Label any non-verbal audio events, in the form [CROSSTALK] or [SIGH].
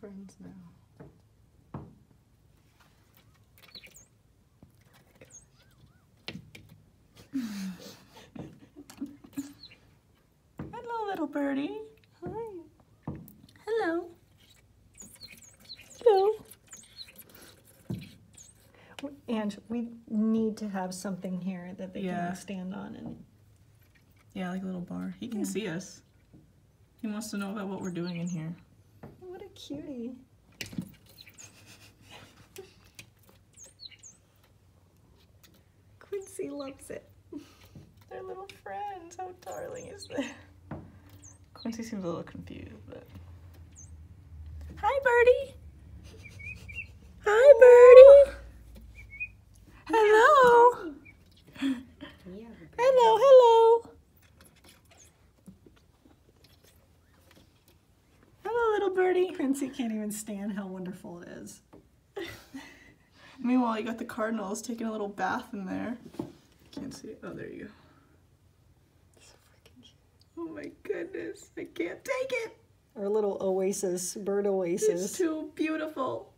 friends now. [LAUGHS] Hello, little birdie. Hi. Hello. Hello. And we need to have something here that they Yeah. can stand on and Yeah, like a little bar. He can Yeah. see us. He wants to know about what we're doing in here. Cutie. Quincy loves it. They're little friends. How darling is that? Quincy seems a little confused, but. Hi, Birdie. Hi, Birdie. Hello. Hello, hello. Hello, little birdie. Quincy can't even stand how wonderful it is. [LAUGHS] Meanwhile, you got the cardinals taking a little bath in there. Can't see it. Oh, there you go. So freaking cute. Oh my goodness. I can't take it. Our little oasis, bird oasis. It's too beautiful.